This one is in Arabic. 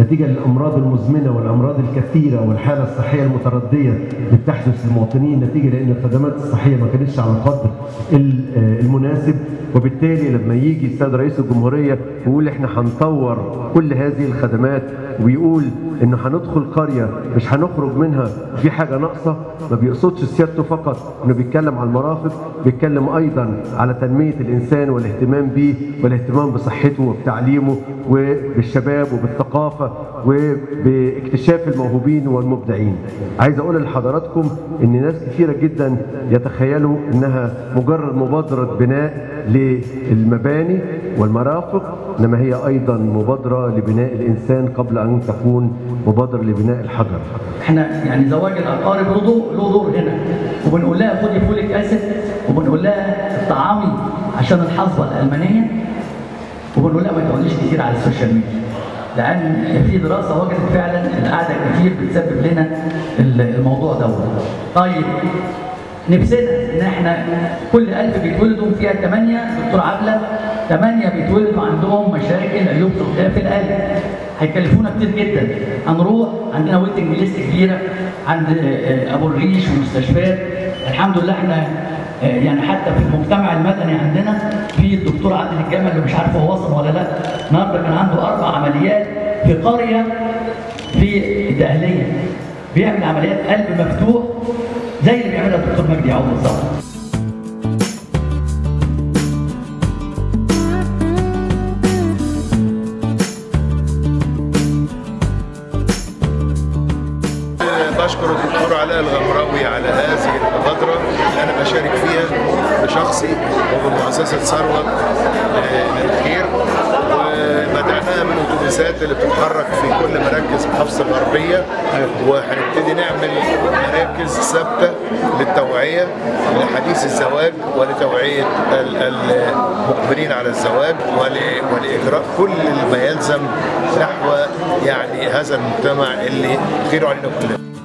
نتيجة للأمراض المزمنة والأمراض الكثيرة والحالة الصحية المتردية اللي بتحدث للمواطنين نتيجة لأن الخدمات الصحية ما كانتش على القدر المناسب. وبالتالي لما يجي السيد رئيس الجمهورية ويقول إحنا هنطور كل هذه الخدمات ويقول انه هندخل قرية مش هنخرج منها في حاجة ناقصة. ما بيقصدش سيادته فقط إنه بيتكلم على المرافق بيتكلم أيضا على تنمية الإنسان والاهتمام به والاهتمام بصحته وبتعليمه وبالشباب وباكتشاف الموهوبين والمبدعين. عايز أقول لحضراتكم إن ناس كثيره جدا يتخيلوا إنها مجرد مبادرة بناء للمباني والمرافق إنما هي أيضا مبادرة لبناء الإنسان قبل أن تكون مبادرة لبناء الحجر. إحنا يعني زواج الأقارب له دور له دور هنا وبنقول لها خدي فوليك أسيد وبنقول لها الطعامي عشان الحصبه الألمانية وبنقول لها ما تقعديش كتير على ال social media لأن في دراسة وجدت فعلا القعده كتير بتسبب لنا الموضوع دوت. طيب نفسنا إن إحنا كل 1000 بيتولدوا فيها 8 دكتور عبلة 8 بيتولدوا عندهم مشاكل عيوب خلقيه في القلب. هيكلفونا كتير جدا. هنروح عندنا waiting list كبيرة عند أبو الريش ومستشفيات الحمد لله إحنا يعني حتى في المجتمع المدني عندنا في قرية في الدقهليه بيعمل عمليات قلب مفتوح زي اللي بيعملها الدكتور مجدي يعقوب بالظبط بشكر الدكتور علاء الغمراوي على هذه المبادرة اللي أنا بشارك فيها بشخصي وبمؤسسة ثروت للخير وبدأناها من الأتوبيسات اللي بتتحرك في كل مراكز محافظة الغربية. وهنبتدي نعمل مراكز ثابتة للتوعية لحديث الزواج ولتوعية المقبلين على الزواج ولإجراء كل ما يلزم نحو يعني هذا المجتمع اللي خير علينا كلنا.